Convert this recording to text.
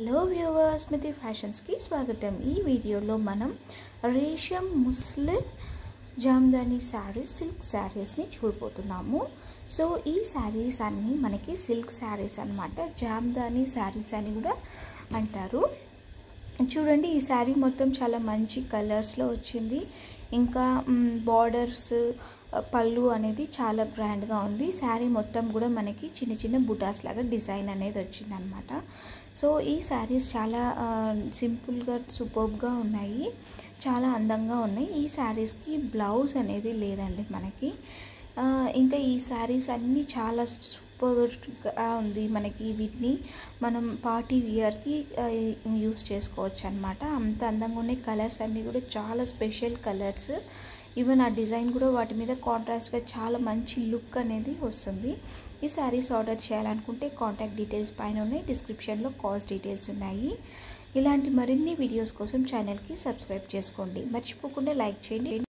Hello viewers స్మితి ఫ్యాషన్స్కి స్వాగతం. ఈ వీడియోలో మనం రేషం ముస్లిం జామ్దాని శారీస్ సిల్క్ శారీస్ని చూడబోతున్నాము. సో ఈ శారీస్ అన్నీ మనకి సిల్క్ శారీస్ అనమాట జామ్దాని శారీస్ అని కూడా అంటారు. చూడండి ఈ శారీ మొత్తం చాలా మంచి కలర్స్లో వచ్చింది. ఇంకా బార్డర్స్ పళ్ళు అనేది చాలా గ్రాండ్గా ఉంది. శారీ మొత్తం కూడా మనకి చిన్న చిన్న బుటాస్ లాగా డిజైన్ అనేది వచ్చిందనమాట. సో ఈ శారీస్ చాలా సింపుల్గా సూపర్బ్గా ఉన్నాయి. చాలా అందంగా ఉన్నాయి. ఈ శారీస్కి బ్లౌజ్ అనేది లేదండి మనకి. ఇంకా ఈ శారీస్ అన్నీ చాలా సూపర్గా ఉంది మనకి వీటిని మనం పార్టీ వియర్కి యూస్ చేసుకోవచ్చు అనమాట అంత అందంగా ఉన్నాయి కలర్స్ అన్నీ కూడా చాలా స్పెషల్ కలర్స్. ఈవెన్ ఆ డిజైన్ కూడా వాటి మీద కాంట్రాస్ట్గా చాలా మంచి లుక్ అనేది వస్తుంది. ఈ శారీస్ ఆర్డర్ చేయాలనుకుంటే కాంటాక్ట్ డీటెయిల్స్ పైన ఉన్నాయి డిస్క్రిప్షన్లో కాస్ట్ డీటెయిల్స్ ఉన్నాయి. ఇలాంటి మరిన్ని వీడియోస్ కోసం ఛానల్కి సబ్స్క్రైబ్ చేసుకోండి. మర్చిపోకుండా లైక్ చేయండి.